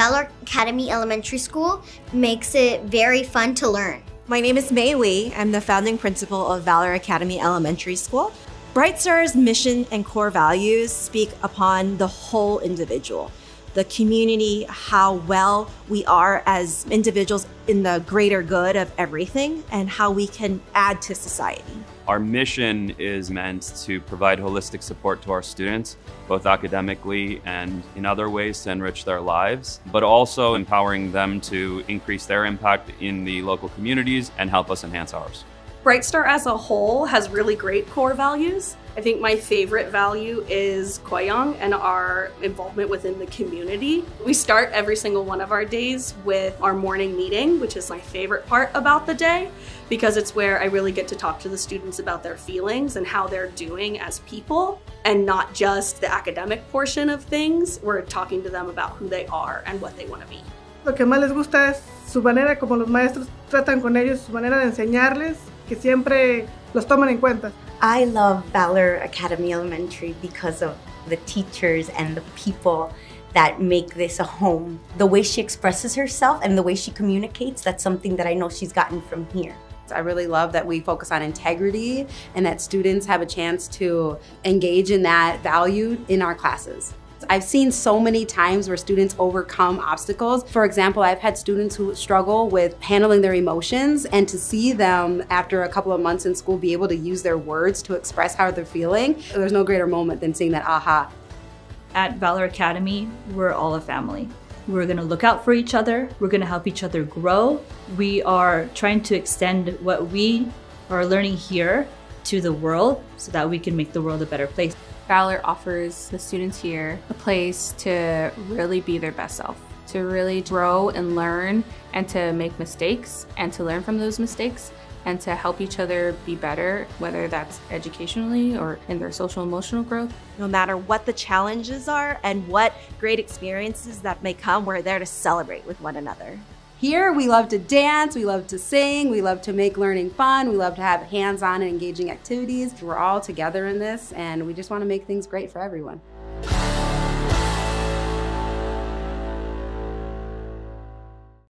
Valor Academy Elementary School makes it very fun to learn. My name is Mei Lee. I'm the founding principal of Valor Academy Elementary School. Bright Star's mission and core values speak upon the whole individual, the community, how well we are as individuals in the greater good of everything, and how we can add to society. Our mission is meant to provide holistic support to our students, both academically and in other ways to enrich their lives, but also empowering them to increase their impact in the local communities and help us enhance ours. Bright Star as a whole has really great core values. I think my favorite value is Koyang and our involvement within the community. We start every single one of our days with our morning meeting, which is my favorite part about the day because it's where I really get to talk to the students about their feelings and how they're doing as people and not just the academic portion of things. We're talking to them about who they are and what they want to be. Lo que más les gusta es su manera como los maestros tratan con ellos, su manera de enseñarles, que siempre los toman en cuenta. I love Valor Academy Elementary because of the teachers and the people that make this a home. The way she expresses herself and the way she communicates, that's something that I know she's gotten from here. I really love that we focus on integrity and that students have a chance to engage in that value in our classes. I've seen so many times where students overcome obstacles. For example, I've had students who struggle with handling their emotions and to see them after a couple of months in school be able to use their words to express how they're feeling, there's no greater moment than seeing that aha. At Valor Academy, we're all a family. We're gonna look out for each other. We're gonna help each other grow. We are trying to extend what we are learning here to the world so that we can make the world a better place. Valor offers the students here a place to really be their best self, to really grow and learn and to make mistakes and to learn from those mistakes and to help each other be better, whether that's educationally or in their social emotional growth. No matter what the challenges are and what great experiences that may come, we're there to celebrate with one another. Here, we love to dance, we love to sing, we love to make learning fun, we love to have hands on and engaging activities. We're all together in this, and we just want to make things great for everyone.